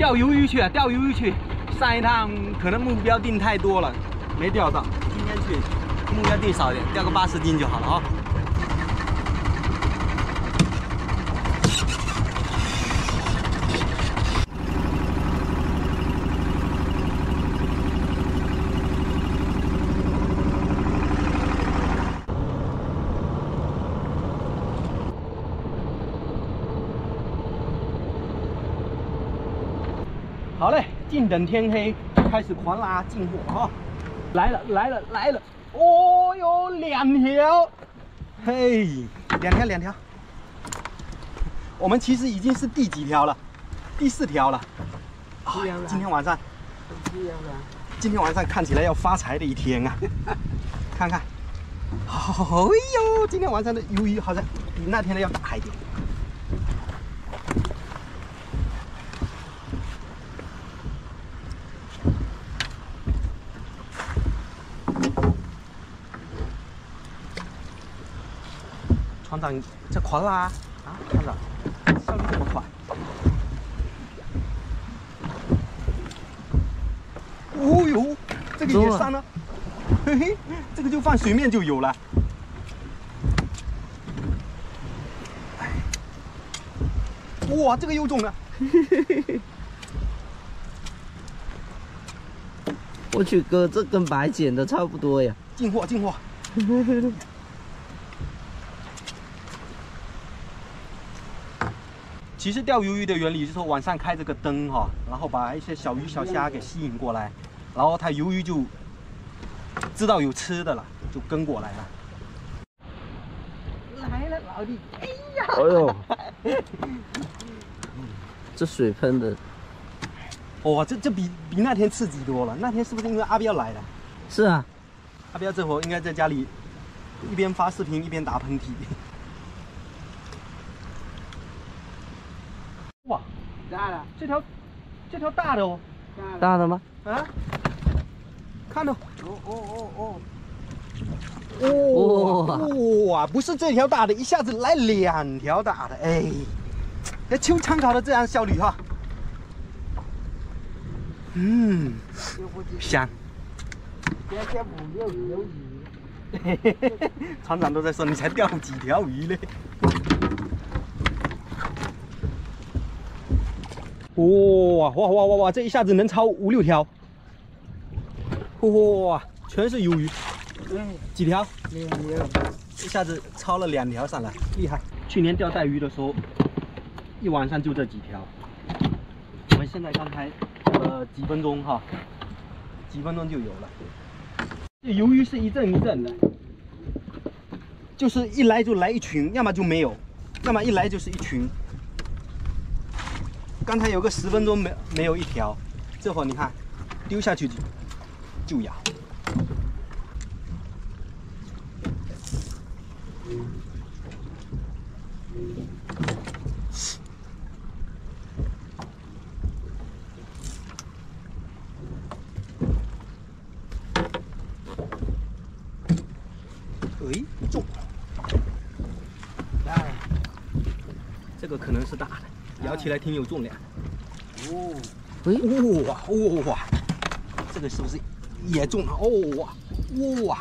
钓鱿鱼去啊，钓鱿鱼去。上一趟可能目标定太多了，没钓到。今天去目标定少一点，钓个八十斤就好了啊嘞，静等天黑，开始狂拉进货哈！来了来了来了！哦哟，两条，嘿，两条两条。我们其实已经是第几条了？第四条了。今天晚上，今天晚上看起来要发财的一天啊！看看，哎呦，今天晚上的鱿鱼好像比那天的要大一点。船长在狂拉啊！船长，效率这么快。哦呦，这个也上了，嘿嘿，这个就放水面就有了。哇，这个又中了！我去哥，这跟白捡的差不多呀。进货，进货。其实钓鱿鱼的原理就是说晚上开这个灯哈，然后把一些小鱼小虾给吸引过来，然后它鱿鱼就知道有吃的了，就跟过来了。来了，老弟！哎呀！哎呦，这水喷的，哇，这这比比那天刺激多了。那天是不是因为阿彪来了？是啊，阿彪这会应该在家里一边发视频一边打喷嚏。大的。这条，这条大的哦，大的。吗？啊，看到，哦哦哦哦，哇哇，不是这条大的，一下子来两条大的，哎，哎，就参考的这样效率哈，嗯，香，天天五六条鱼，嘿嘿嘿，船长都在说你才钓几条鱼嘞。哇哇哇哇哇！这一下子能超五六条，哇，全是鱿鱼，嗯几条？两条，一下子超了两条上来，厉害！去年钓带鱼的时候，一晚上就这几条。我们现在刚才呃几分钟哈，几分钟就有了。这鱿鱼是一阵一阵的，就是一来就来一群，要么就没有，要么一来就是一群。刚才有个十分钟没没有一条，这会儿你看，丢下去就就咬。哎，中！来，这个可能是大的。摇起来挺有重量。哦，喂，哇哇哇，这个是不是也重了？哦哇哇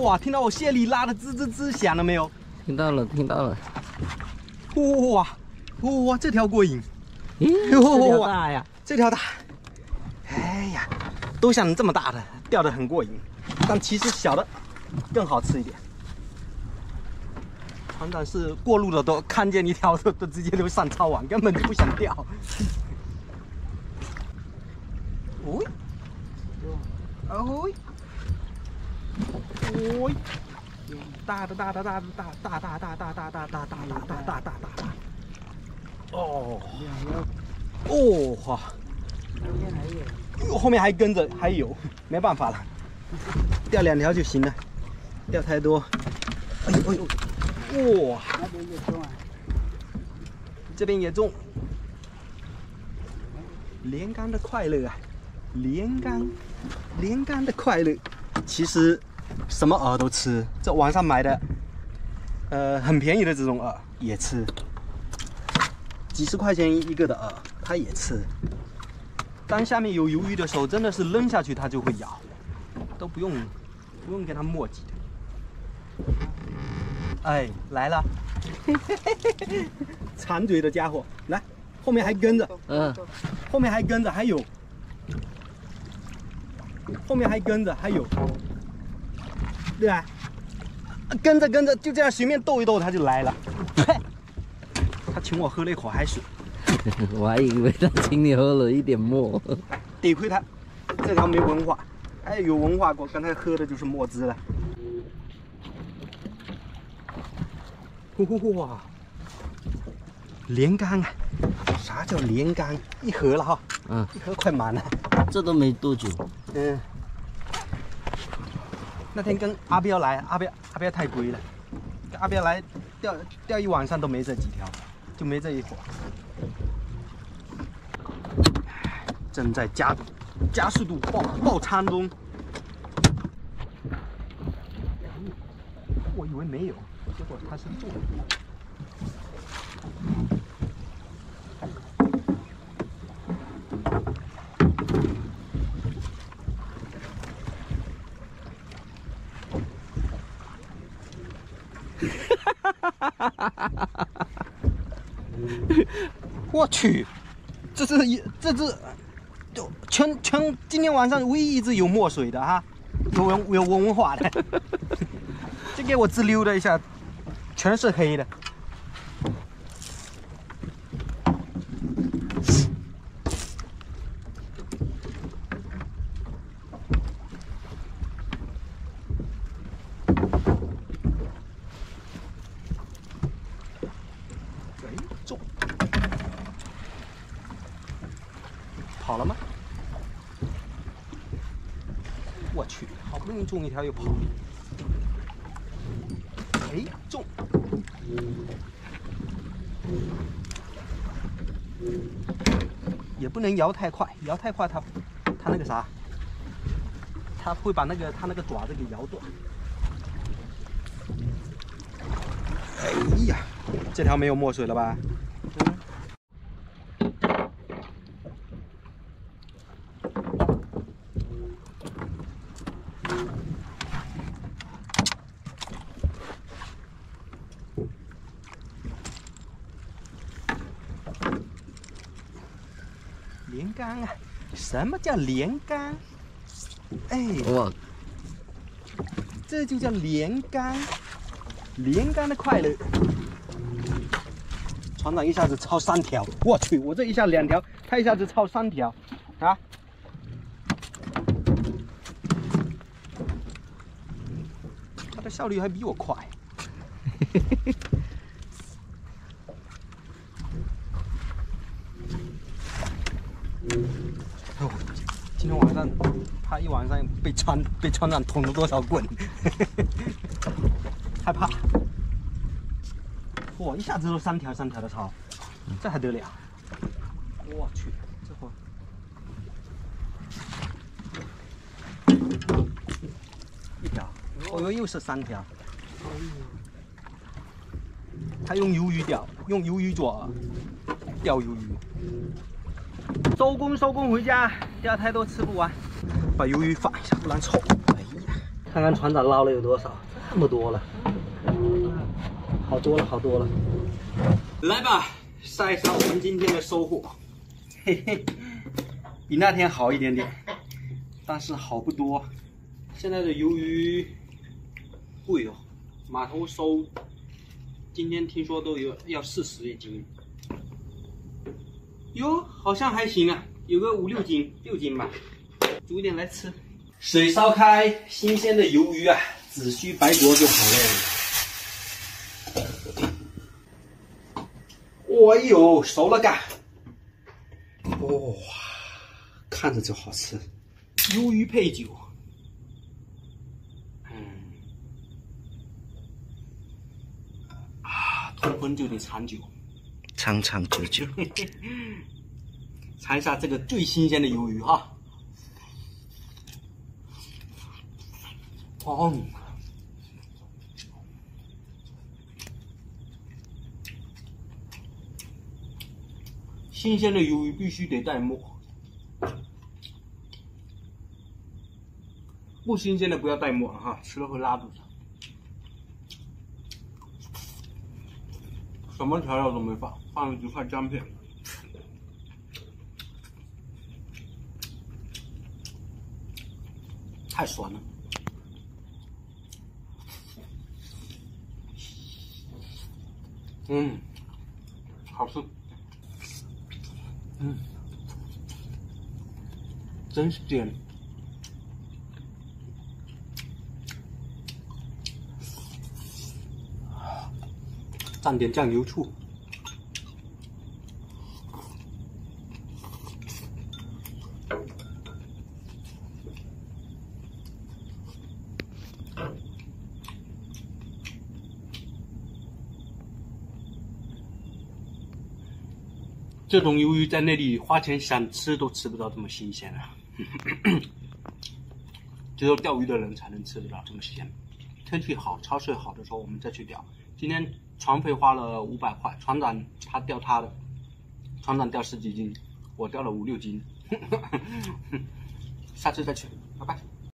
哇，听到我蟹里拉的吱吱吱响了没有？听到了，听到了。哇哇，这条过瘾。咦，这条大呀，这条大。哎呀，都像这么大的，钓得很过瘾。但其实小的更好吃一点。船长是过路的都看见一条都都直接就上抄网，根本就不想钓。哦，哦，哦，大的大的大的大大大大大大大大大大大大大大。哦，哦哈，后面还有，后面还跟着还有，没办法了，钓两条就行了，钓太多，哎呦哎呦。哇，那边也重啊，这边也重。连竿的快乐啊，连竿，连竿的快乐。其实什么饵都吃，这网上买的，呃，很便宜的这种饵也吃，几十块钱一个的饵，它也吃。当下面有鱿鱼的时候，真的是扔下去它就会咬，都不用不用跟它磨叽的。哎，来了，馋嘴的家伙，来，后面还跟着，嗯，后面还跟着，还有，后面还跟着，还有，对吧？跟着跟着，就这样随便逗一逗，他就来了。呸！他请我喝了一口海水，我还以为他请你喝了一点墨。得亏他这条没文化，哎，有文化我，刚才喝的就是墨汁了。哇，连杆啊！啥叫连杆？一盒了哈，嗯，一盒快满了。这都没多久。嗯，那天跟阿彪来，阿彪阿彪太龟了，跟阿彪来钓钓一晚上都没这几条，就没这一伙。正在加加速度爆爆仓中，我以为没有，结果它是中的。我去，这是一这只，全全今天晚上唯一一只有墨水的哈，有文有文化的，这给我滋溜的一下，全是黑的。哎，中！跑了吗？我去，好不容易中一条又跑了。哎，中！也不能摇太快，摇太快它它那个啥，它会把那个它那个爪子给摇断。哎呀，这条没有墨水了吧？连杆啊！什么叫连杆？哎，哇，这就叫连杆，连杆的快乐。船长一下子抄三条，我去，我这一下两条，他一下子抄三条，啊！他的效率还比我快。今天晚上他一晚上被船被船长捅了多少棍，害怕。哇，一下子都三条三条的抄，这还得了？我去，这会一条，哦哟，又是三条。他用鱿鱼钓，用鱿鱼爪钓鱿鱼。收工收工回家，钓太多吃不完，把鱿鱼放一下，不然臭。哎呀，看看船长捞了有多少，这么多了，好多了好多了。来吧，晒一晒我们今天的收获，嘿嘿，比那天好一点点，但是好不多。现在的鱿鱼贵哦，码头收，今天听说都有要四十一斤。哟，好像还行啊，有个五六斤，六斤吧，煮点来吃。水烧开，新鲜的鱿鱼啊，只需白灼就好了。哦呦，熟了嘎！哇、看着就好吃，鱿鱼配酒，嗯，啊，通婚就得长酒。长长久久。尝一下这个最新鲜的鱿鱼哈。哦，新鲜的鱿鱼必须得带沫，不新鲜的不要带沫哈，吃了会拉肚子。什么调料都没放，放了几块姜片，太酸了。嗯，好吃。嗯，真是甜。蘸点酱油醋。这种鱿鱼在那里花钱想吃都吃不到这么新鲜啊！只 有钓鱼的人才能吃得到这么鲜。天气好、潮水好的时候，我们再去钓。今天船费花了五百块，船长他钓他的，船长钓十几斤，我钓了五六斤。下次再去，拜拜。